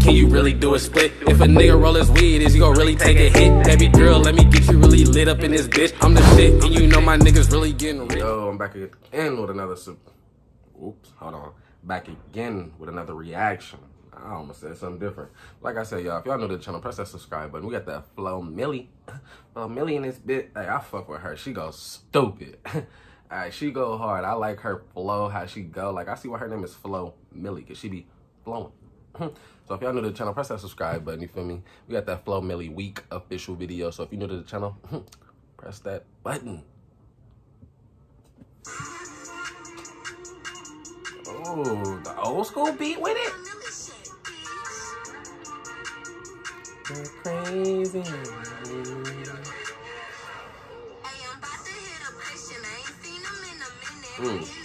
Can you really do a split? If a nigga roll his weed, is he gonna really take a hit? Baby girl, let me get you really lit up in this bitch. I'm the shit, and you know my niggas really getting rich. Yo, I'm back again with another. Sub- Oops, hold on. Back again with another reaction. I almost said something different. Like I said, y'all, if y'all know the channel, press that subscribe button. We got that Flo Milli. Flo Milli in this bit. Hey, I fuck with her. She goes stupid. All right, she go hard. I like her flow, how she go. Like, I see why her name is Flo Milli, because she be flowing. so if y'all new to the channel, press that subscribe button, you feel me? We got that Flo Milli Weak official video. So if you're new to the channel, press that button. Oh, the old school beat with it? You're crazy. Mm.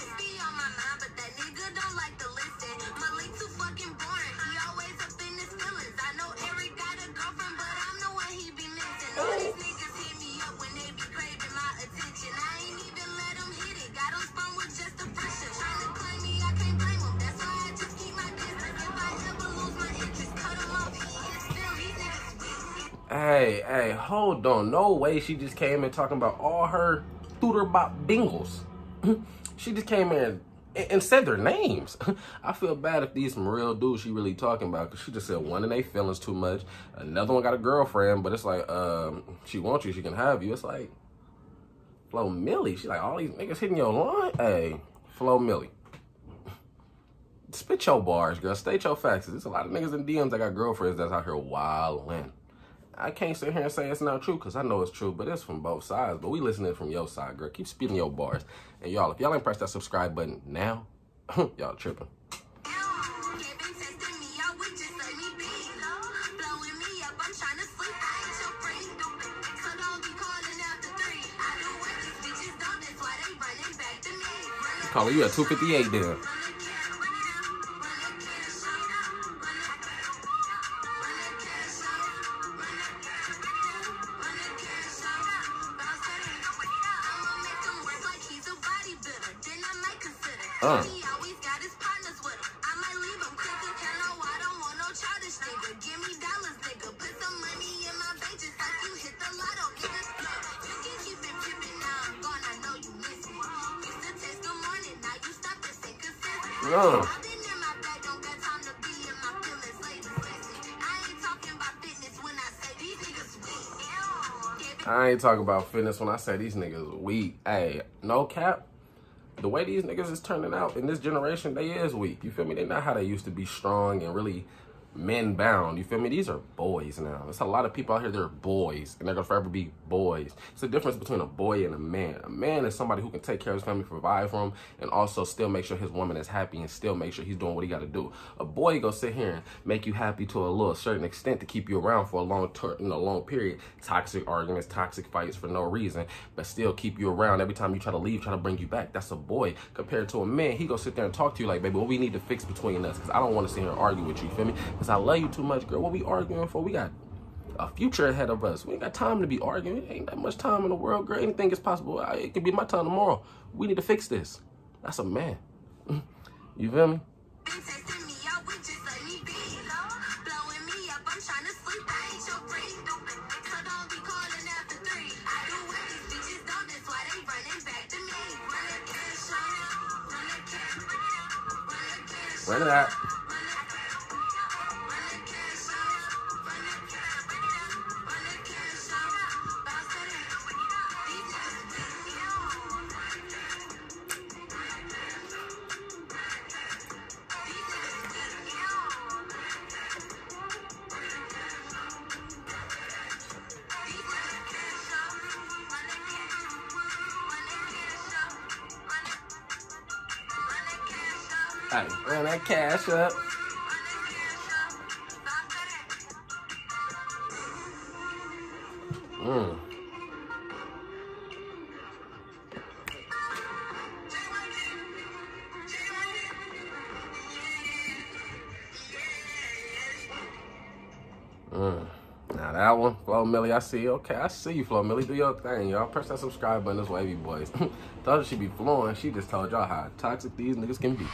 Hey, hey, hold on. No way she just came in talking about all her Thuder Bop Bengals. she just came in and, said their names. I feel bad if these some real dudes she really talking about because she just said one of their feelings too much. Another one got a girlfriend, but it's like, um, she wants you, she can have you. It's like, Flo Milli. She like, all these niggas hitting your line? Hey, Flo Milli. Spit your bars, girl. State your facts. There's a lot of niggas in DMs that got girlfriends that's out here wildin'. I can't sit here and say it's not true because I know it's true, but it's from both sides. But we listening from your side, girl. Keep spitting your bars. And y'all, if y'all ain't press that subscribe button now, y'all tripping. Calling you at 258 then. Uh. No. I ain't talking about fitness when I say these niggas weak. Hey, no cap the way these niggas is turning out in this generation, they is weak. You feel me? They not how they used to be strong and really men bound. You feel me? These are boys now. There's a lot of people out here that are boys and they're gonna forever be boys. It's the difference between a boy and a man. A man is somebody who can take care of his family, provide for him, and also still make sure his woman is happy and still make sure he's doing what he gotta do. A boy go sit here and make you happy to a little certain extent to keep you around for a long term, you long period. Toxic arguments, toxic fights for no reason, but still keep you around every time you try to leave, try to bring you back. That's a boy compared to a man. He go sit there and talk to you like, baby, what we need to fix between us? Because I don't want to sit here and argue with you. You feel me? Because I love you too much, girl. What we arguing for? We got a future ahead of us. We ain't got time to be arguing. Ain't that much time in the world, girl. Anything is possible. It could be my time tomorrow. We need to fix this. That's a man. You feel me? Run it out. Hey, run that cash up. Mm. Mm. Now that one, Flo Milli, I see. Okay, I see you, Flo Milli. Do your thing, y'all. Press that subscribe button. This Wavy Boyz. Thought she be flowing. She just told y'all how toxic these niggas can be.